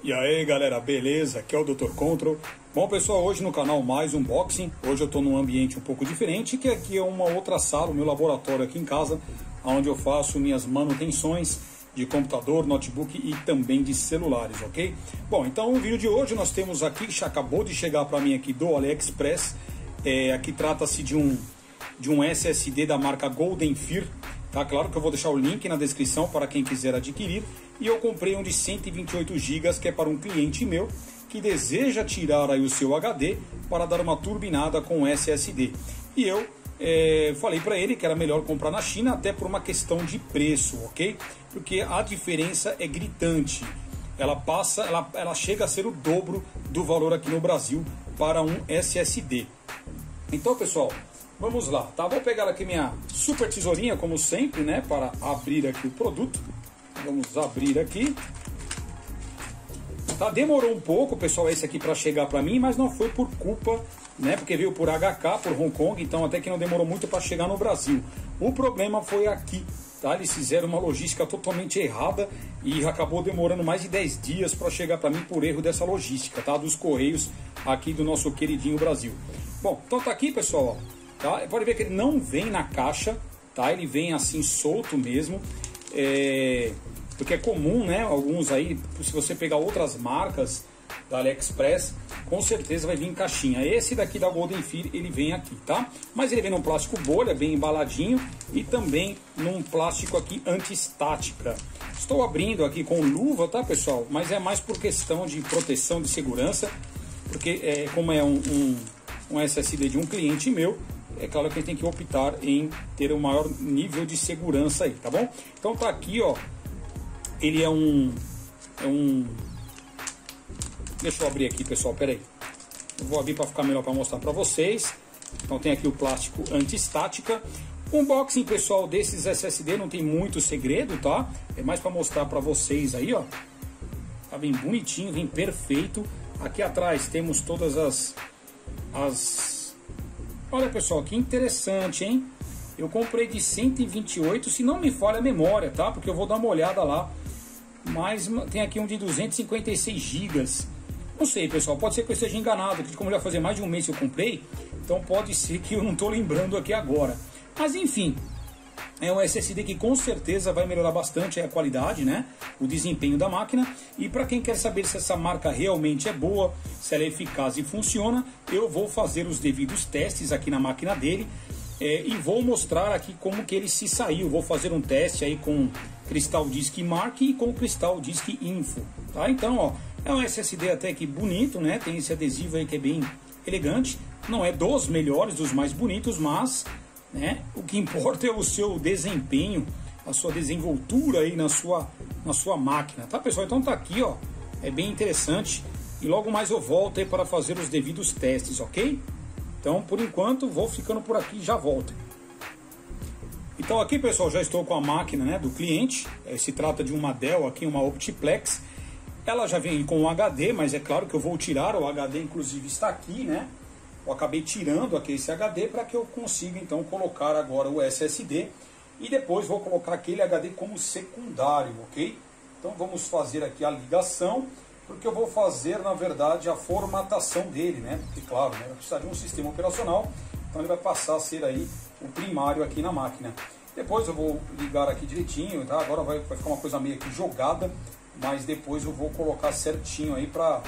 E aí galera, beleza? Aqui é o Dr. Control. Bom pessoal, hoje no canal mais unboxing. Hoje eu estou num ambiente um pouco diferente, que aqui é uma outra sala, o meu laboratório aqui em casa, onde eu faço minhas manutenções de computador, notebook e também de celulares, ok? Bom, então o vídeo de hoje nós temos aqui, que acabou de chegar para mim aqui do AliExpress. É, aqui trata-se de um, de um SSD da marca Golden Fear Tá claro que eu vou deixar o link na descrição para quem quiser adquirir. E eu comprei um de 128 GB que é para um cliente meu que deseja tirar aí o seu HD para dar uma turbinada com SSD. E eu é, falei para ele que era melhor comprar na China até por uma questão de preço, ok? Porque a diferença é gritante. Ela passa, ela, ela chega a ser o dobro do valor aqui no Brasil para um SSD. Então, pessoal, Vamos lá, tá? Vou pegar aqui minha super tesourinha, como sempre, né? Para abrir aqui o produto. Vamos abrir aqui. Tá? Demorou um pouco, pessoal, esse aqui para chegar para mim, mas não foi por culpa, né? Porque veio por HK, por Hong Kong, então até que não demorou muito para chegar no Brasil. O problema foi aqui, tá? Eles fizeram uma logística totalmente errada e acabou demorando mais de 10 dias para chegar para mim por erro dessa logística, tá? Dos Correios aqui do nosso queridinho Brasil. Bom, então tá aqui, pessoal, ó. Tá? Pode ver que ele não vem na caixa, tá? Ele vem assim solto mesmo. É... Porque é comum, né? Alguns aí, se você pegar outras marcas da AliExpress, com certeza vai vir em caixinha. Esse daqui da Golden Fear, ele vem aqui, tá? Mas ele vem num plástico bolha, bem embaladinho, e também num plástico aqui anti-estática. Estou abrindo aqui com luva, tá, pessoal? Mas é mais por questão de proteção, de segurança, porque é, como é um, um, um SSD de um cliente meu, é claro que gente tem que optar em ter um maior nível de segurança aí, tá bom? Então tá aqui, ó, ele é um, é um, deixa eu abrir aqui, pessoal, peraí, eu vou abrir para ficar melhor para mostrar para vocês. Então tem aqui o plástico anti-estática. Unboxing, pessoal, desses SSD não tem muito segredo, tá? É mais para mostrar para vocês aí, ó. Tá bem bonitinho, bem perfeito. Aqui atrás temos todas as, as Olha pessoal, que interessante, hein? Eu comprei de 128, se não me falha a memória, tá? Porque eu vou dar uma olhada lá. Mas tem aqui um de 256 gigas. Não sei, pessoal, pode ser que eu esteja enganado, porque como já fazia mais de um mês que eu comprei, então pode ser que eu não estou lembrando aqui agora. Mas enfim, é um SSD que com certeza vai melhorar bastante a qualidade, né? O desempenho da máquina. E para quem quer saber se essa marca realmente é boa, se ela é eficaz e funciona, eu vou fazer os devidos testes aqui na máquina dele é, e vou mostrar aqui como que ele se saiu. Vou fazer um teste aí com Crystal Disk Mark e com Crystal Disk Info, tá? Então, ó, é um SSD até que bonito, né? Tem esse adesivo aí que é bem elegante. Não é dos melhores, dos mais bonitos, mas né? O que importa é o seu desempenho, a sua desenvoltura aí na sua, na sua máquina, tá pessoal? Então tá aqui, ó, é bem interessante e logo mais eu volto aí para fazer os devidos testes, ok? Então por enquanto vou ficando por aqui, já volto. Então aqui pessoal, já estou com a máquina né, do cliente, é, se trata de uma Dell aqui, uma Optiplex. Ela já vem com um HD, mas é claro que eu vou tirar, o HD inclusive está aqui, né? Eu acabei tirando aqui esse HD para que eu consiga então colocar agora o SSD e depois vou colocar aquele HD como secundário, ok? Então vamos fazer aqui a ligação, porque eu vou fazer na verdade a formatação dele, né? Porque claro, né, vai precisar de um sistema operacional, então ele vai passar a ser aí o primário aqui na máquina. Depois eu vou ligar aqui direitinho, tá? Agora vai, vai ficar uma coisa meio que jogada, mas depois eu vou colocar certinho aí para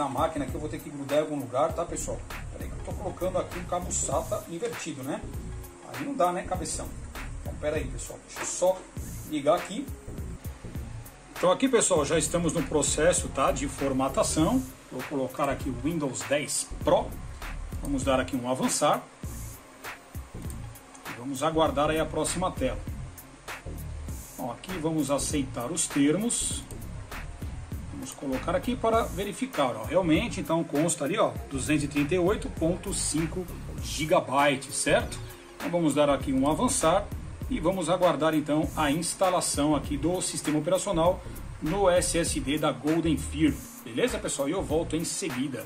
na máquina que eu vou ter que grudar em algum lugar, tá pessoal? Peraí que eu tô colocando aqui o cabo SATA invertido, né? Aí não dá, né, cabeção? Então pera aí, pessoal, deixa eu só ligar aqui. Então aqui, pessoal, já estamos no processo, tá, de formatação. Vou colocar aqui o Windows 10 Pro. Vamos dar aqui um avançar. Vamos aguardar aí a próxima tela. Bom, aqui vamos aceitar os termos. Vamos colocar aqui para verificar, ó. realmente então consta ali, ó, 238.5 GB, certo? Então vamos dar aqui um avançar e vamos aguardar então a instalação aqui do sistema operacional no SSD da Golden Fear. Beleza, pessoal? E eu volto em seguida.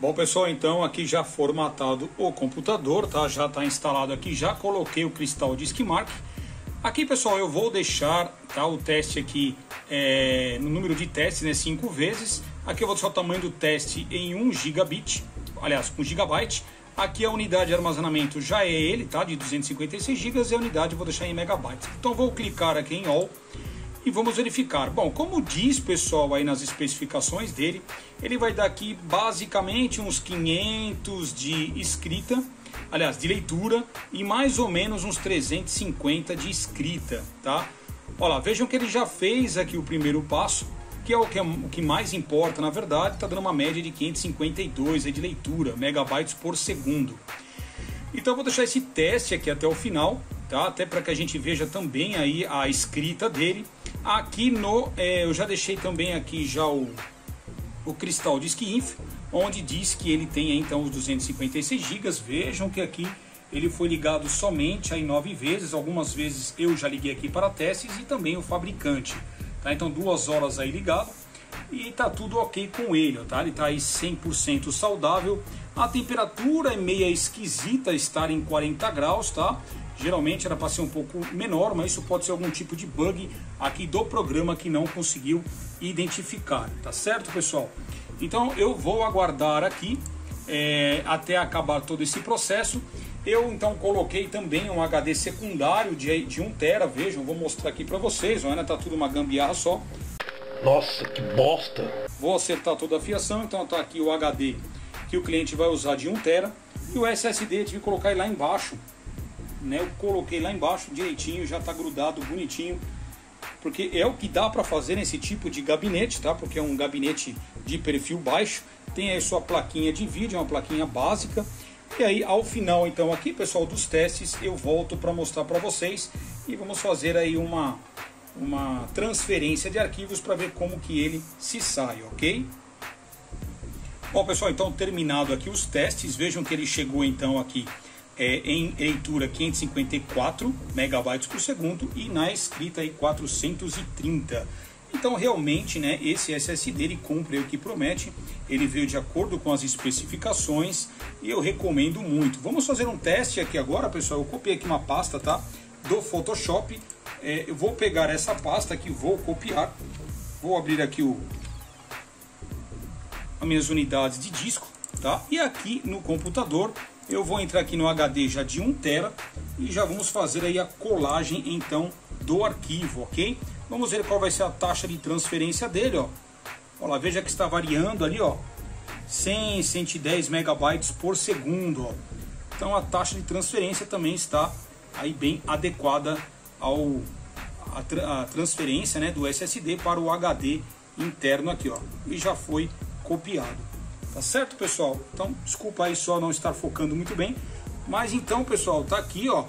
Bom, pessoal, então aqui já formatado o computador, tá? Já está instalado aqui, já coloquei o Crystal Disk Mark. Aqui, pessoal, eu vou deixar tá, o teste aqui é, no número de testes, né, 5 vezes. Aqui eu vou deixar o tamanho do teste em 1 gigabit, aliás, 1 gigabyte. Aqui a unidade de armazenamento já é ele, tá? De 256 GB e a unidade eu vou deixar em megabytes. Então vou clicar aqui em All e vamos verificar. Bom, como diz pessoal aí nas especificações dele, ele vai dar aqui basicamente uns 500 de escrita, aliás, de leitura e mais ou menos uns 350 de escrita, tá? Olha lá, vejam que ele já fez aqui o primeiro passo, que é o que, é, o que mais importa, na verdade, está dando uma média de 552 de leitura, megabytes por segundo. Então eu vou deixar esse teste aqui até o final, tá? Até para que a gente veja também aí a escrita dele. Aqui no, é, eu já deixei também aqui já o, o cristal Disk Info, onde diz que ele tem então os 256 GB. Vejam que aqui ele foi ligado somente aí nove vezes, algumas vezes eu já liguei aqui para testes e também o fabricante. Tá? Então duas horas aí ligado e tá tudo ok com ele, tá? Ele tá aí 100% saudável. A temperatura é meia esquisita estar em 40 graus, tá? Geralmente era para ser um pouco menor, mas isso pode ser algum tipo de bug aqui do programa que não conseguiu identificar, tá certo, pessoal? Então eu vou aguardar aqui é, até acabar todo esse processo. Eu então coloquei também um HD secundário de, de 1 tera, vejam, vou mostrar aqui para vocês, ainda tá tudo uma gambiarra só. Nossa, que bosta! Vou acertar toda a fiação, então tá aqui o HD que o cliente vai usar de 1 tera e o SSD tive que colocar lá embaixo. Né? Eu coloquei lá embaixo direitinho, já está grudado bonitinho, porque é o que dá para fazer nesse tipo de gabinete, tá? Porque é um gabinete de perfil baixo, tem aí sua plaquinha de vídeo, uma plaquinha básica. E aí, ao final, então, aqui, pessoal, dos testes, eu volto para mostrar para vocês e vamos fazer aí uma, uma transferência de arquivos para ver como que ele se sai, ok? Bom, pessoal, então, terminado aqui os testes, vejam que ele chegou, então, aqui é, em leitura 554 megabytes por segundo e na escrita aí 430 então, realmente, né, esse SSD ele cumpre o que promete, ele veio de acordo com as especificações e eu recomendo muito. Vamos fazer um teste aqui agora, pessoal. Eu copiei aqui uma pasta, tá, do Photoshop. É, eu vou pegar essa pasta aqui, vou copiar, vou abrir aqui o, as minhas unidades de disco, tá? E aqui no computador eu vou entrar aqui no HD já de 1 tera e já vamos fazer aí a colagem então do arquivo, ok? Vamos ver qual vai ser a taxa de transferência dele, ó. Olha veja que está variando ali, ó. 100, 110 megabytes por segundo, ó. Então a taxa de transferência também está aí bem adequada ao a, tra a transferência, né, do SSD para o HD interno aqui, ó. E já foi copiado. Tá certo, pessoal? Então, desculpa aí só não estar focando muito bem, mas então, pessoal, tá aqui, ó,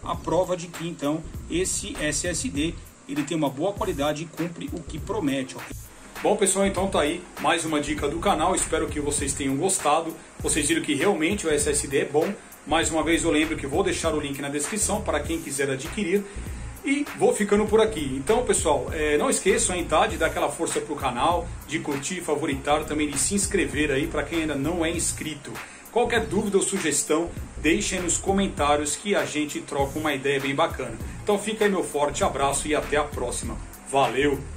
a prova de que então esse SSD ele tem uma boa qualidade e cumpre o que promete. Okay? Bom pessoal, então tá aí mais uma dica do canal, espero que vocês tenham gostado. Vocês viram que realmente o SSD é bom. Mais uma vez eu lembro que vou deixar o link na descrição para quem quiser adquirir. E vou ficando por aqui. Então, pessoal, é, não esqueçam aí, tá, de dar aquela força pro canal, de curtir, favoritar, também de se inscrever aí para quem ainda não é inscrito. Qualquer dúvida ou sugestão, deixem nos comentários que a gente troca uma ideia bem bacana. Então fica aí meu forte abraço e até a próxima. Valeu!